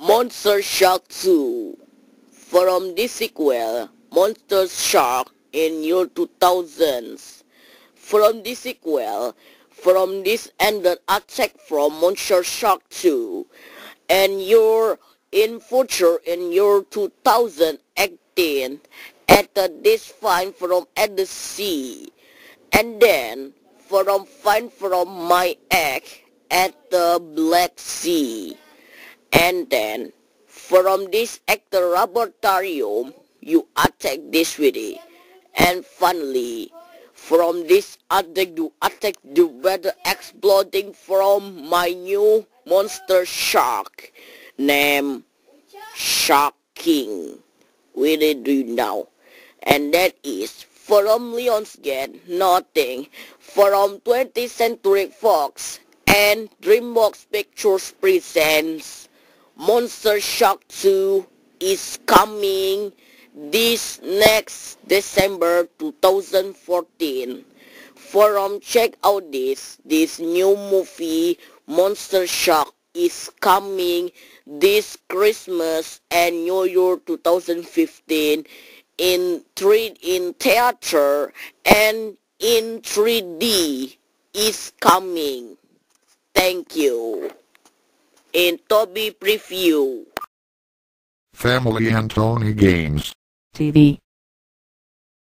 Monster Shark 2 from this sequel, Monster Shark in year 2000s. From this sequel, from this ended attack from Monster Shark 2 and you're in future in year 2018 at this find from at the sea and then from find from my egg at the Black Sea and then from this actor laboratorium you attack this video and finally from this attack you attack the weather exploding from my new monster shark named Shark King. We did do now. And that is from Lionsgate, nothing, from 20th Century Fox and DreamWorks Pictures presents Monster Shark 2 is coming this next December 2014. From check out this, this new movie Monster Shark is coming this Christmas and New Year 2015 in three in theater and in 3D is coming. Thank you. In Toby preview. Family and Tony Games. TV.